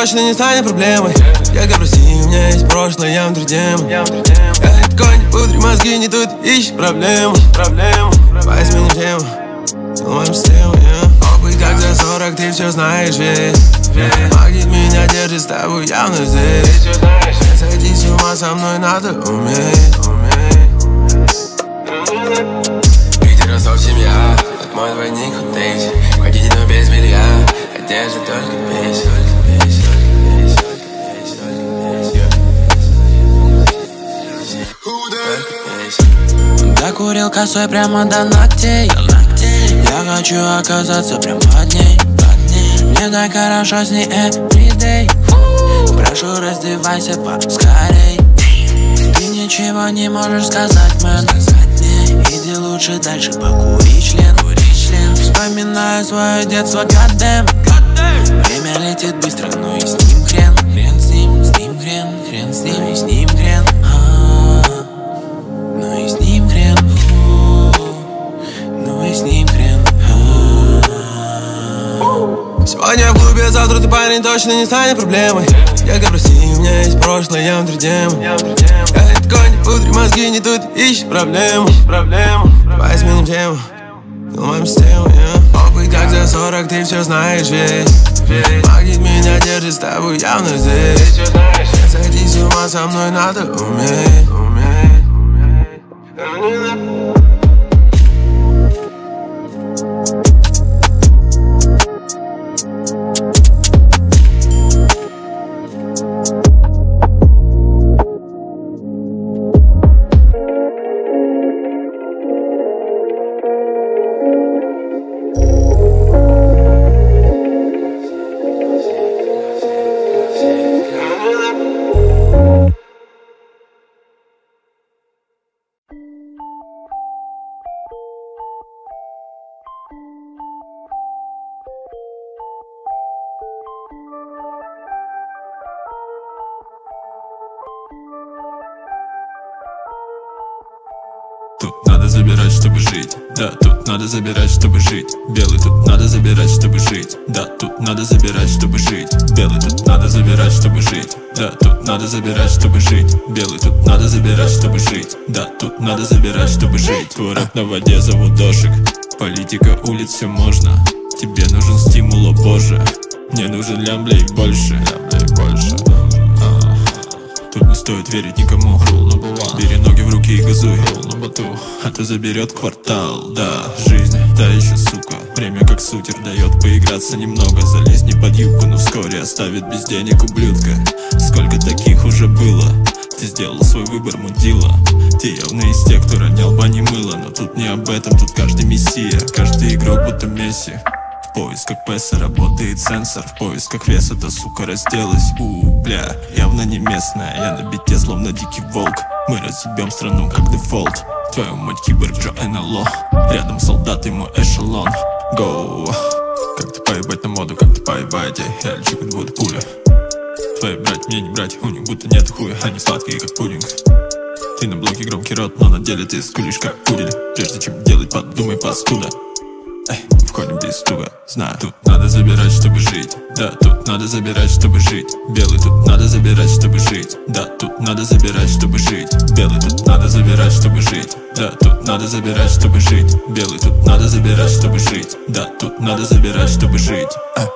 точно не станет проблемой. Детка, прости, у меня есть прошлое, я внутри демон Я конь, утри мозги, не тут ищешь проблему. Возьми тему, ломаем систему, yeah. быть как за 40, ты все знаешь ведь Магнит меня держит с тобой явно здесь. Сойди с ума со мной надо уметь. Питер, Ростов, семья мой двойник, вот Дейзи Ходите, но без белья Одежда только Закурил косой прямо до ногтей. Я хочу оказаться прямо под ней. Мне так хорошо с ней everyday Прошу, раздевайся поскорей. Ты ничего не можешь сказать, мэн. Иди лучше дальше покури член. Вспоминаю свое детство, goddamn. Время летит быстро, но и с ним хрен. Хрен с ним, с ним хрен, хрен с ним. И с ним Сегодня в клубе, завтра ты парень точно не станет проблемой. Детка, прости, у меня есть прошлое, я внутри демон Я конь, утри мозги, не тут ищешь проблему. Давай сменим тему. Ломаем систему, yeah. Опыт как за 40, ты все знаешь ведь Магнит меня держит с тобой явно здесь. Сойди с ума со мной надо уметь забирать, чтобы жить. Белый тут надо забирать, чтобы жить. Да, тут надо забирать, чтобы жить. Белый тут надо забирать, чтобы жить. Да, тут надо забирать, чтобы жить. Белый тут надо забирать, чтобы жить. Да, тут надо забирать, чтобы жить. Твой на воде зовут дошик. Политика улиц все можно. Тебе нужен стимул, о боже. Мне нужен лямбля больше. Лямбля больше Тут не стоит верить никому. Бери ноги в руки и газуй Это заберет квартал, да Жизнь, та еще сука. Время как сутер дает поиграться немного. Залезни под юбку, но вскоре оставит без денег ублюдка. Сколько таких уже было? Ты сделал свой выбор, мудила. Те явно из тех, кто ронял бани мыло. Но тут не об этом, тут каждый мессия. Каждый игрок будто Месси. В поисках песа работает сенсор. В поисках веса, да сука разделась. У, бля, явно не местная. Я на бите словно дикий волк. Мы разъебем страну как дефолт Твою мать кибер Джо НЛО. Рядом солдаты мой эшелон. Гоу. Как ты поебать на моду, как ты поебать Я лечу как будто пуля. Твои брать мне не брать, у них будто нет хуя. Они сладкие как пудинг. Ты на блоке громкий рот, но на деле ты скулишь как пудель. Прежде чем делать, подумай паскуда. Эй, входим без стуга, знаю Тут надо забирать, чтобы жить Да, тут надо забирать, чтобы жить. Белый тут надо забирать, чтобы жить. Да, тут надо забирать, чтобы жить. Белый тут надо забирать, чтобы жить. Да, тут надо забирать, чтобы жить. Белый тут надо забирать, чтобы жить. Да, тут надо забирать, чтобы жить. А.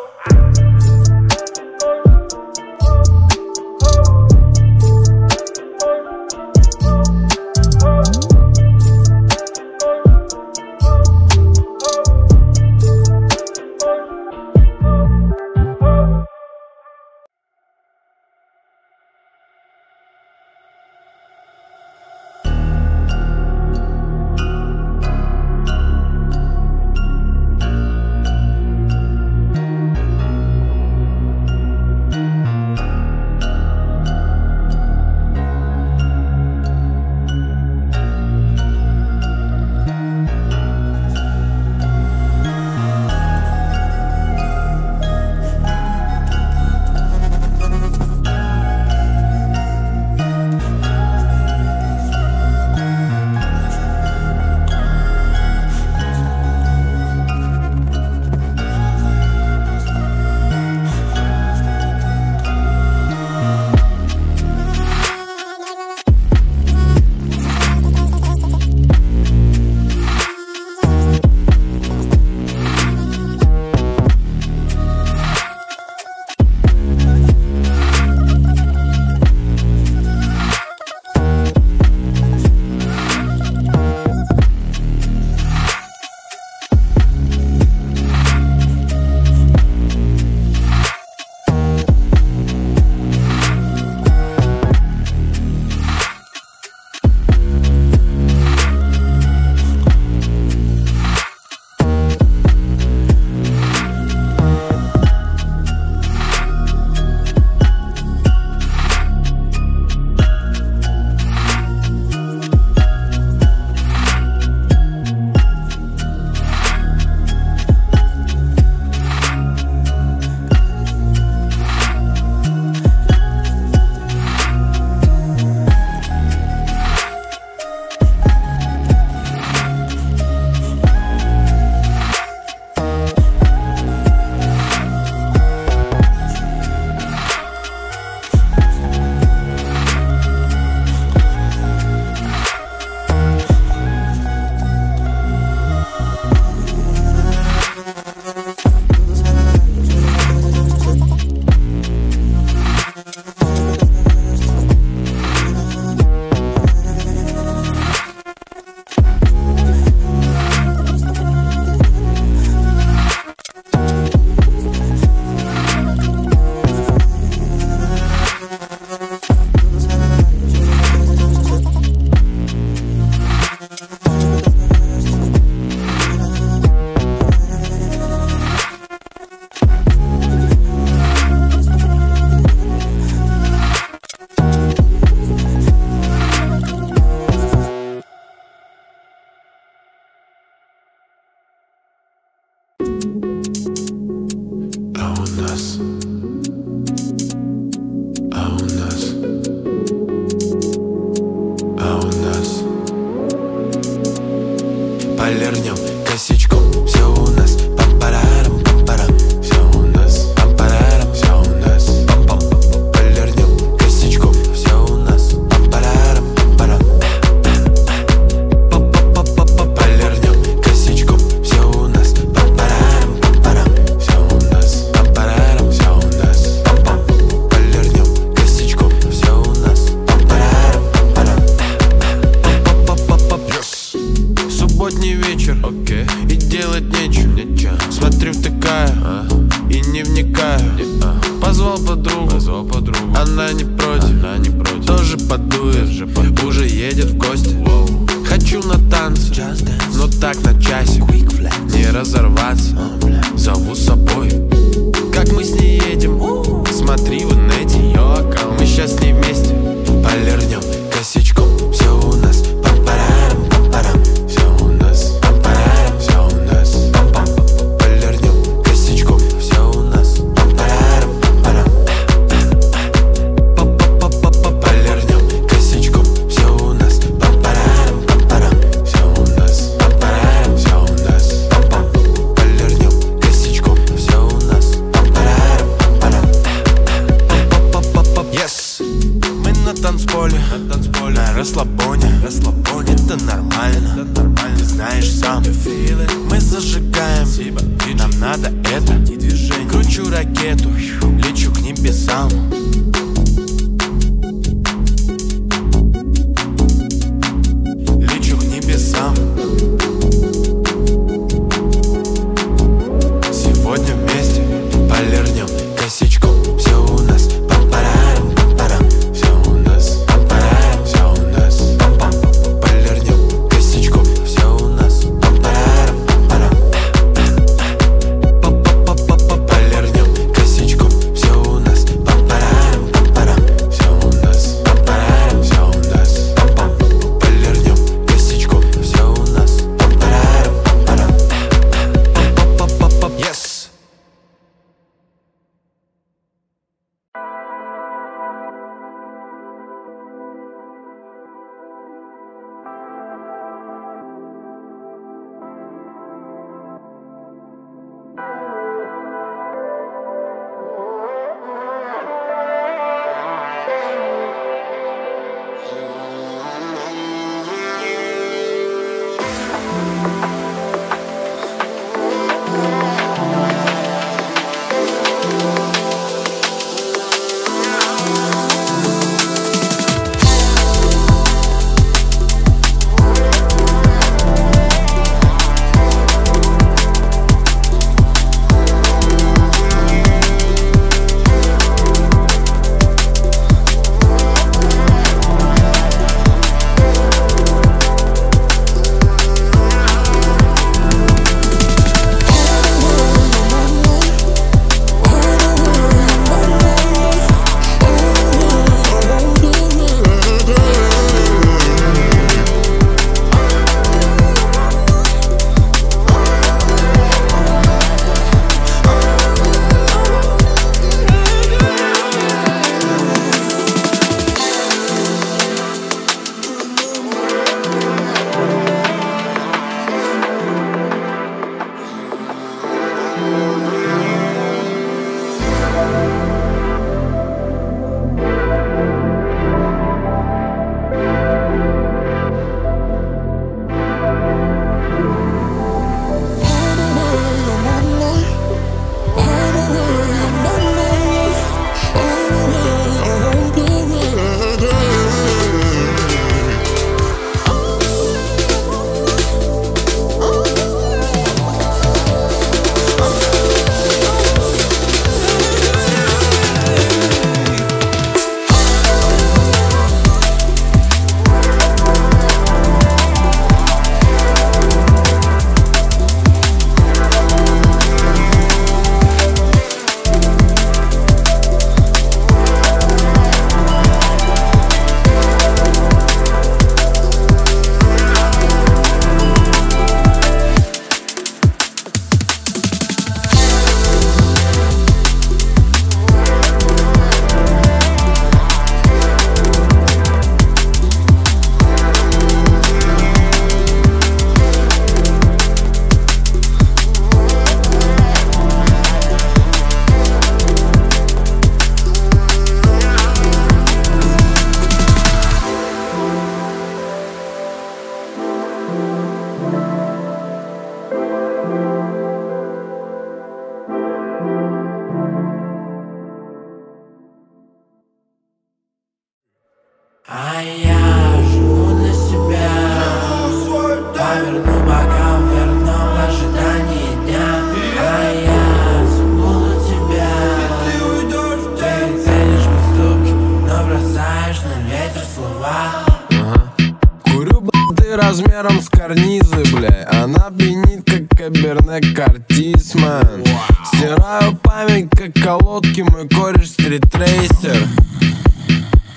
размером с карнизы, бля Она пьянит, как каберне картисман Стираю память, как колодки, мой кореш стритрейсер.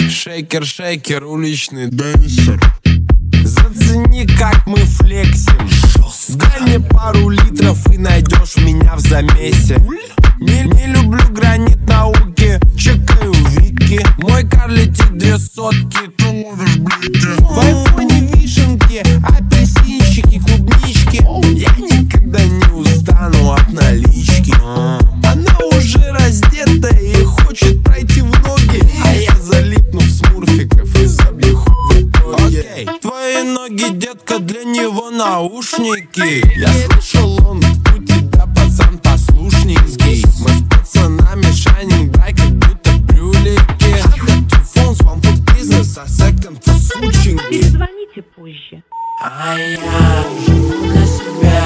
Шейкер, шейкер, уличный дэнсер. Зацени, как мы флексим. Дай мне пару литров и найдешь меня в замесе. Не, не люблю гранит науки, чекаю вики Мой кар летит две сотки, ты можешь блики В айфоне вишенки, апельсинчики, клубнички. Я никогда не устану от налички. Она уже раздета и хочет пройти в ноги. А я залипну в смурфиков и забью в итоге. Твои ноги, детка, для него наушники. Я слышал, он сученьки Перезвоните позже. А я живу для себя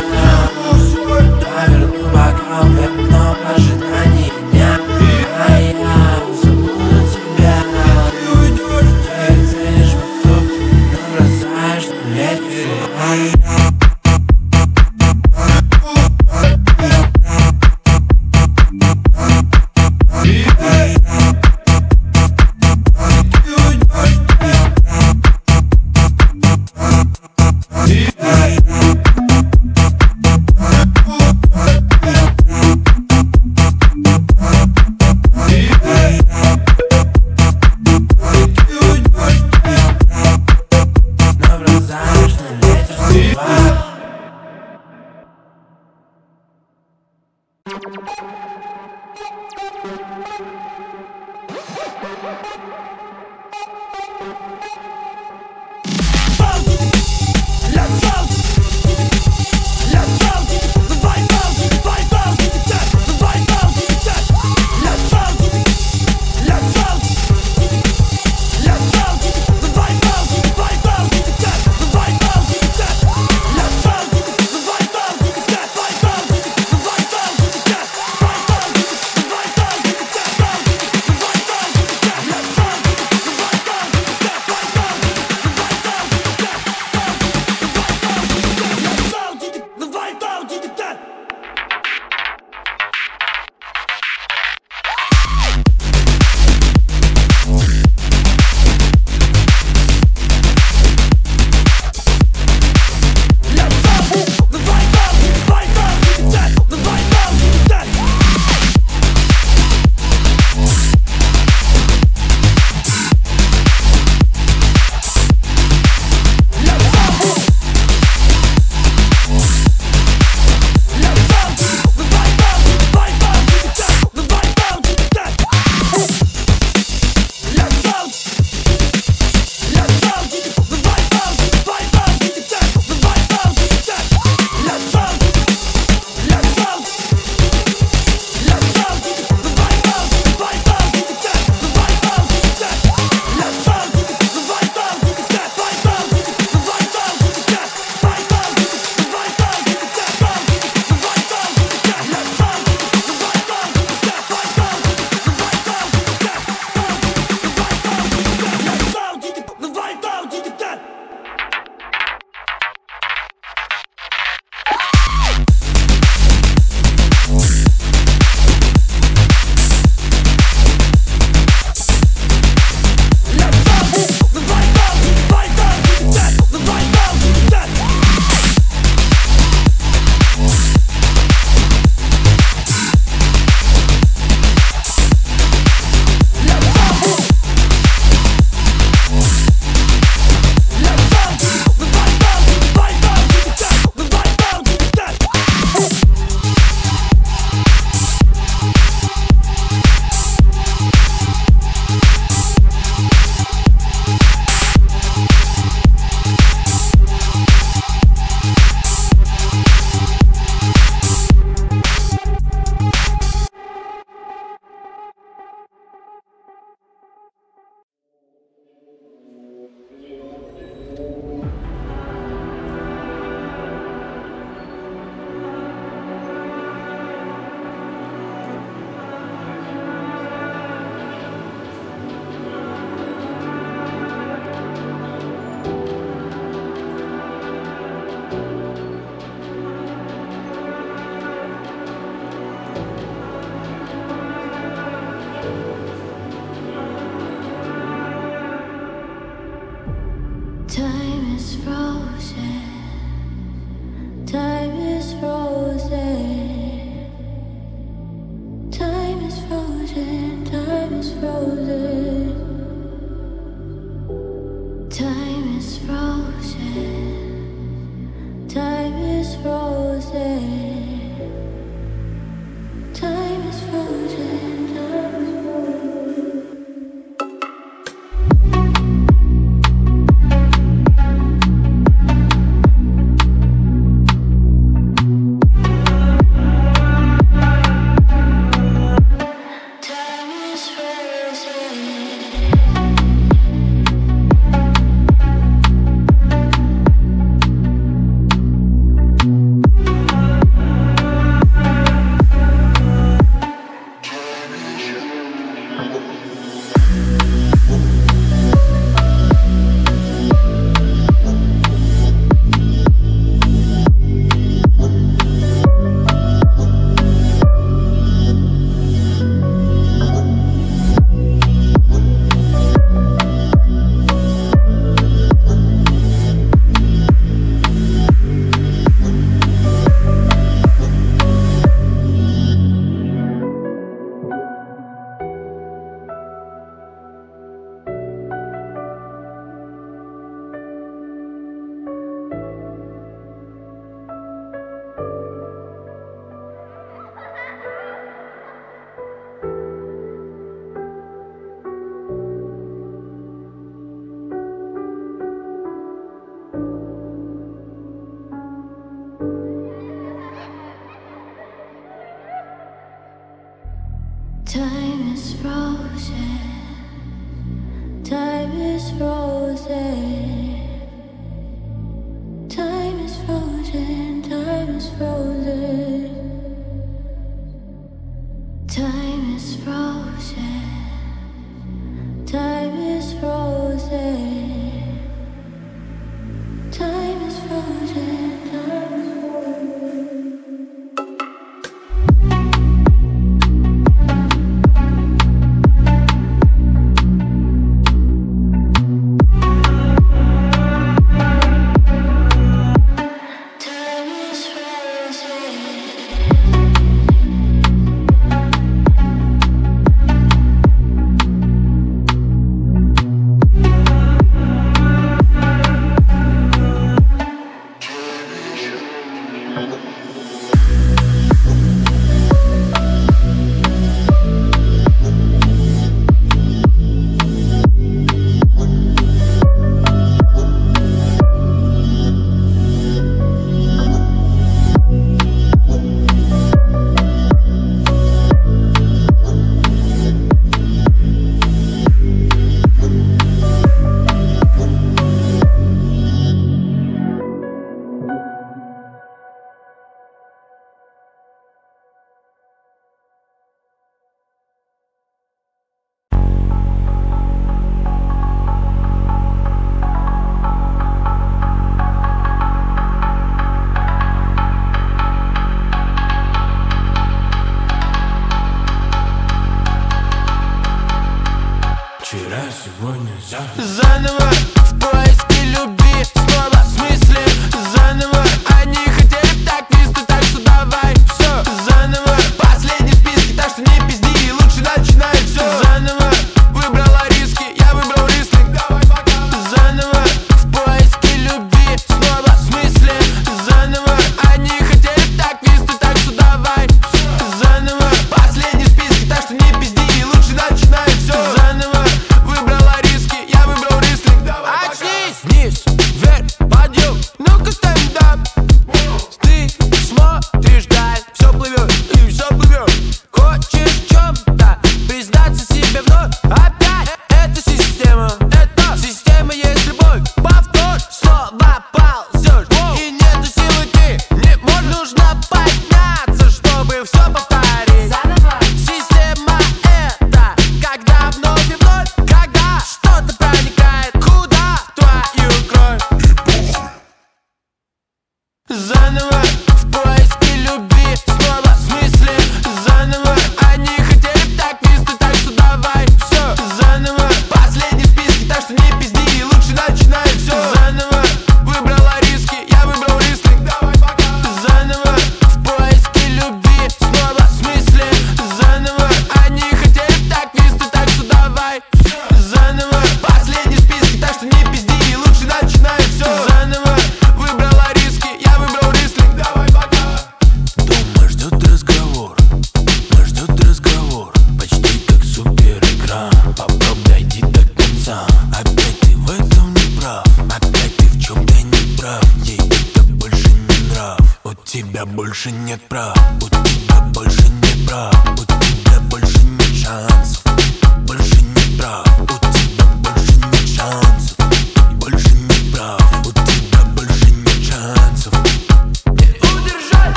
Поверну бокал, верну в ожидании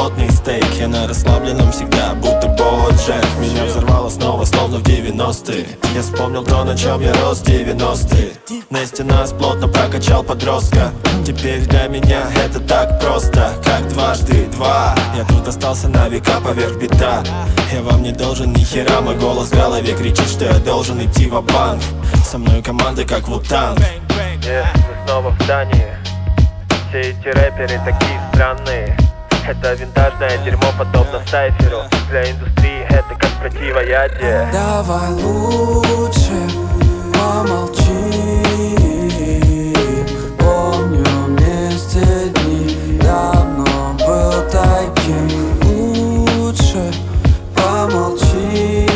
плотный стейк Я на расслабленном всегда, будто боджек Меня взорвало снова, словно в 90-е Я вспомнил то, на чем я рос в 90-е Настя нас плотно прокачал подростка. Теперь для меня это так просто Как дважды два. Я тут остался на века поверх бита. Я вам не должен ни хера Мой голос в голове кричит, что я должен идти в банк. Со мной команда как Вутан. Мы снова в здании Все эти рэперы такие странные это винтажное дерьмо подобно сайферу. Для индустрии это как противоядие. Давай лучше помолчи. Помню вместе дни Давно был таким. Лучше помолчи.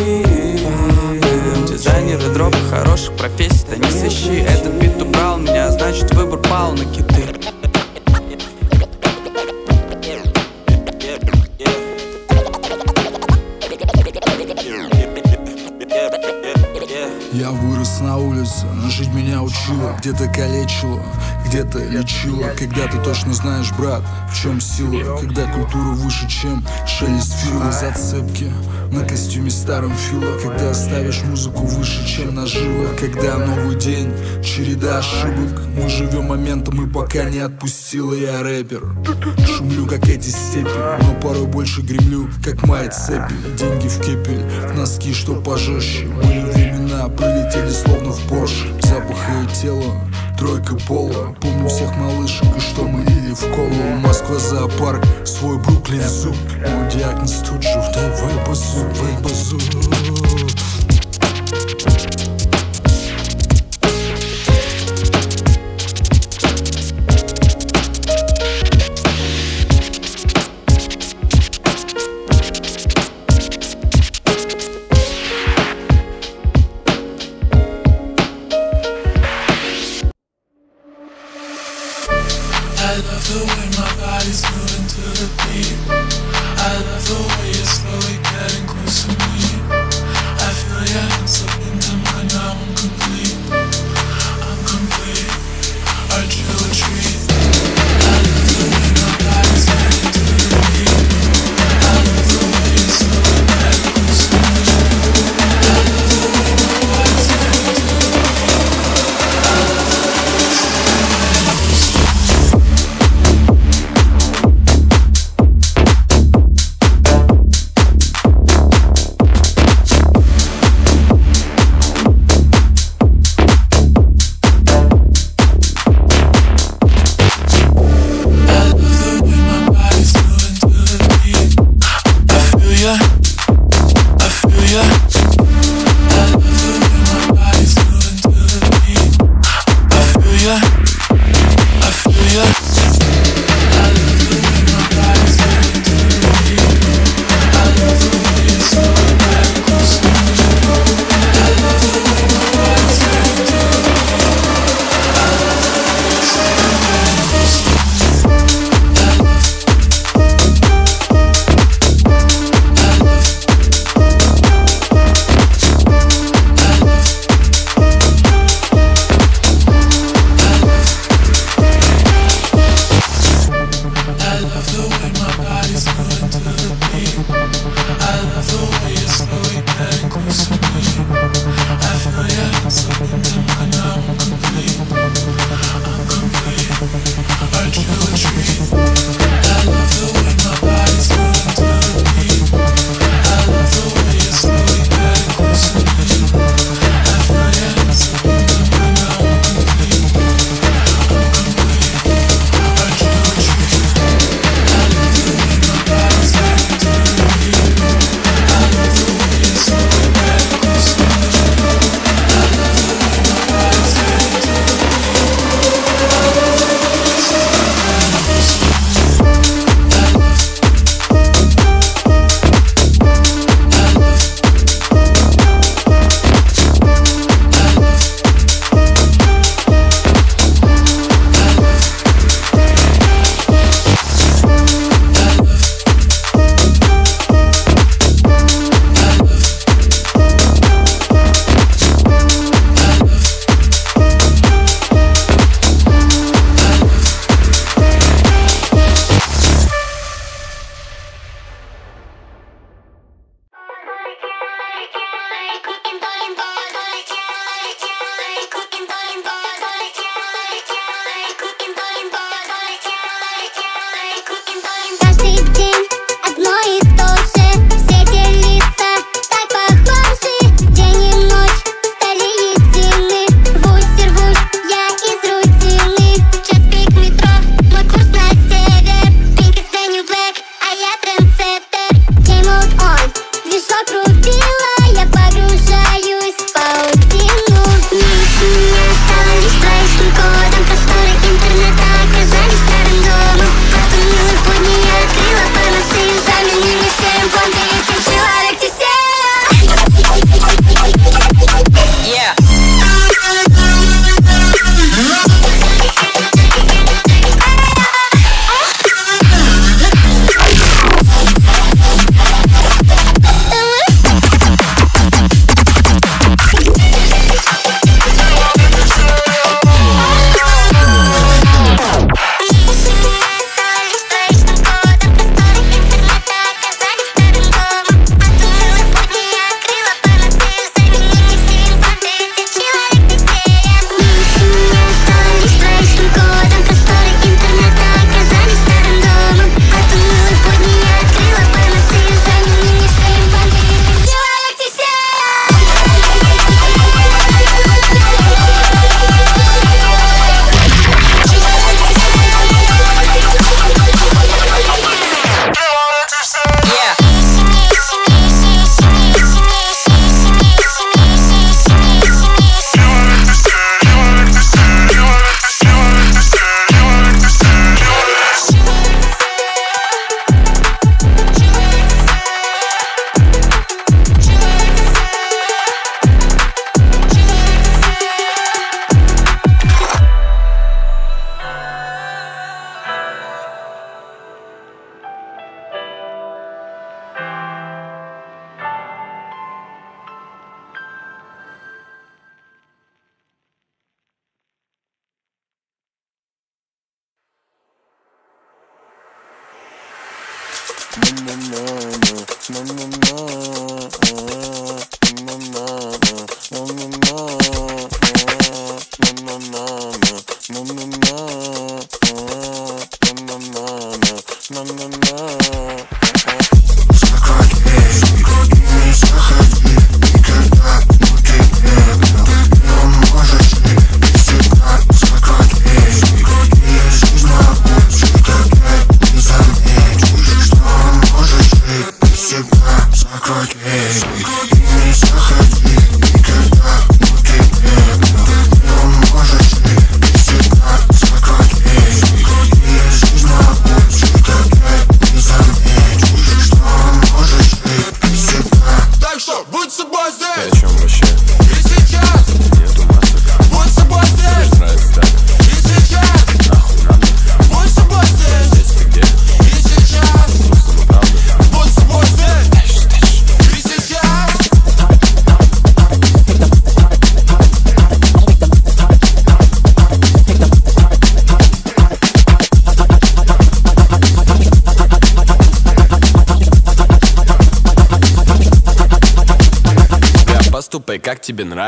Дизайнеры дропы хороших профессий Да не сыщи. Этот бит убрал меня Значит выбор пал на киты на улице, жить меня учило Где-то калечило, где-то лечило Когда ты точно знаешь, брат, в чем сила? Когда культура выше, чем шелест фила Зацепки на костюме старом фила. Когда ставишь музыку выше, чем наживо Когда новый день, череда ошибок. Мы живем моментом и пока не отпустила Я рэпер, шумлю как эти степи Но порой больше гремлю, как мои цепи. Деньги в кепель, носки, что пожестче Были времена, прилетели словно в Порше. Запах ее тела, тройка пола. Помню всех малышек и что мы лили в колу. Москва зоопарк, свой Бруклин зуб. Мой диагноз тут же, давай базу, давай базу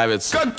private. Cut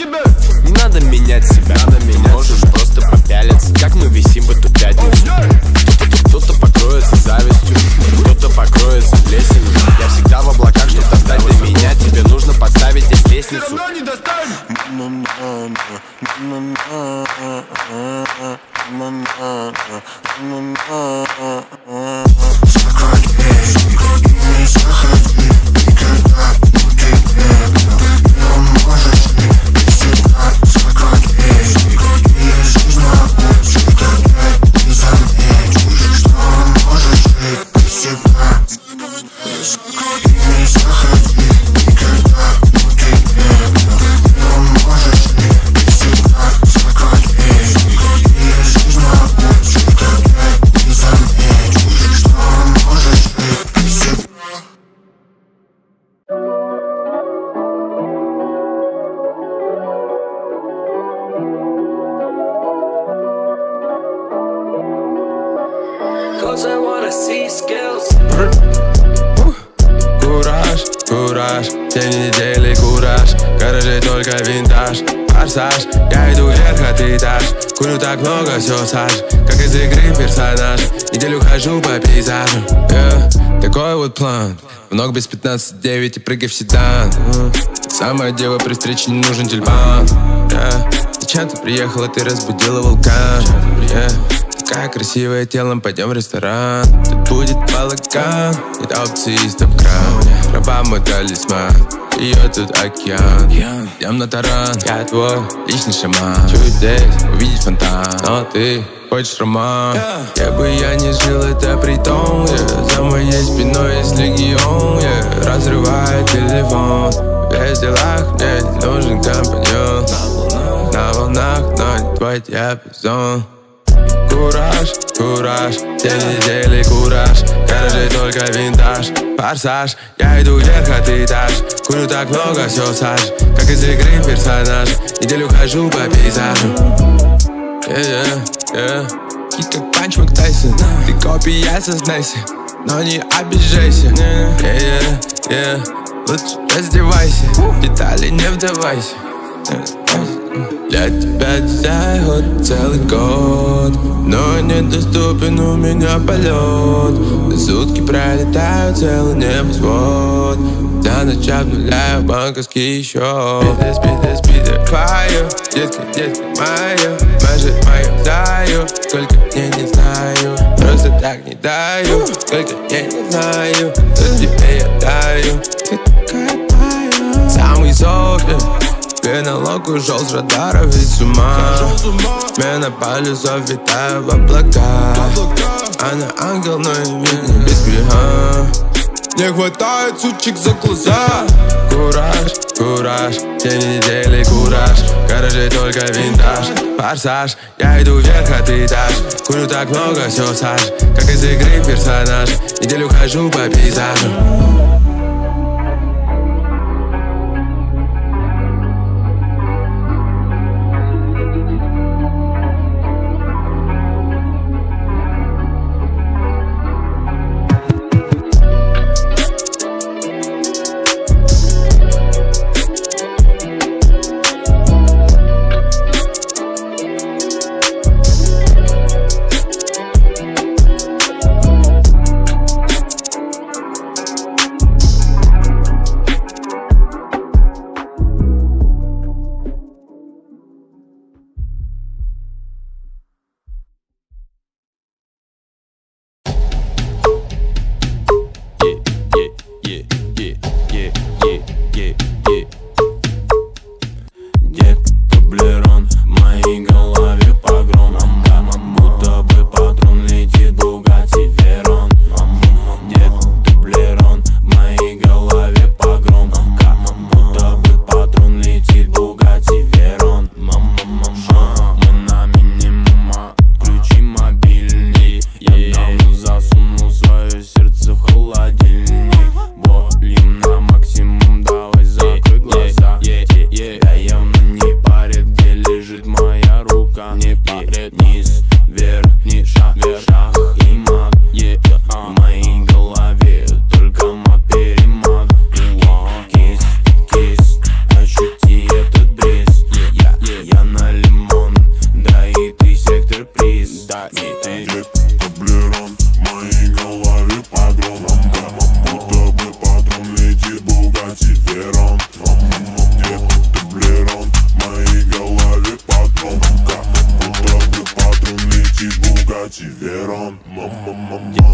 Много без 15-9 и прыгай в седан М. Самая дева при встрече не нужен тюльпан. Зачем ты приехала, ты разбудила вулкан. Такая красивая телом, пойдем в ресторан Тут будет балаган, нет опции стоп-кран Раба мой талисман, ее тут океан. Идем на таран, я твой личный шаман. Чуть здесь увидеть фонтан, но ты хочешь роман? Где бы я не жил, это притон yeah. За моей спиной есть легион. Yeah. Разрывает телефон. Весь делах мне не нужен компаньон. На волнах, но не твой диапазон. Кураж, кураж, все недели кураж Гаражи только винтаж, форсаж. Я иду вверх, а ты этаж Курю так много, все саж. Как из игры персонаж. Неделю хожу по пейзажу. Yeah, yeah, yeah. Кит как Панч Мак Тайсон Ты копия, сознайся Но не обижайся. Yeah, yeah, yeah. Лучше раздевайся. Детали не вдавайся. Для тебя вот целый год Но недоступен у меня полет Сутки пролетают целый небосвод За ночь обнуляю банковский счет. Спиды, спиды, спиды, фаю Детка, детка моя. Может мою даю Сколько я не знаю. Просто так не даю Сколько я не знаю. Что тебе я даю? Ты такая моя. Самый сок. Пенелок ушел с радара, ведь с ума Смена полюсов, витаю в облаках Она ангел, но и не без греха. Не хватает сучек за глаза. Кураж, кураж, все недели кураж. Гаражи только винтаж, форсаж. Я иду вверх, а ты этаж Курю так много, все саж Как из игры персонаж. Неделю хожу по пейзажу ветеран. Мама, мама,